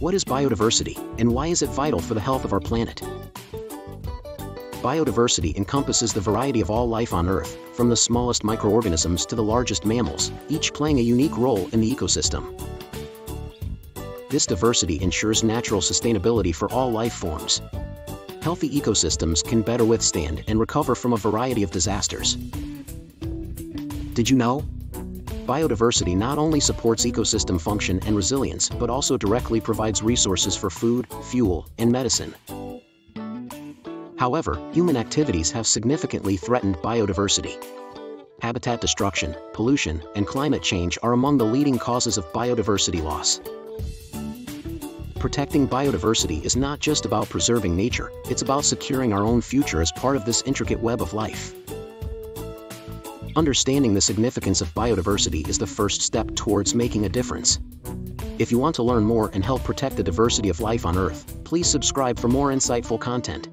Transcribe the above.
What is biodiversity, and why is it vital for the health of our planet? Biodiversity encompasses the variety of all life on Earth, from the smallest microorganisms to the largest mammals, each playing a unique role in the ecosystem. This diversity ensures natural sustainability for all life forms. Healthy ecosystems can better withstand and recover from a variety of disasters. Did you know? Biodiversity not only supports ecosystem function and resilience but also directly provides resources for food, fuel, and medicine. However, human activities have significantly threatened biodiversity. Habitat destruction, pollution, and climate change are among the leading causes of biodiversity loss. Protecting biodiversity is not just about preserving nature, it's about securing our own future as part of this intricate web of life. Understanding the significance of biodiversity is the first step towards making a difference. If you want to learn more and help protect the diversity of life on Earth, please subscribe for more insightful content.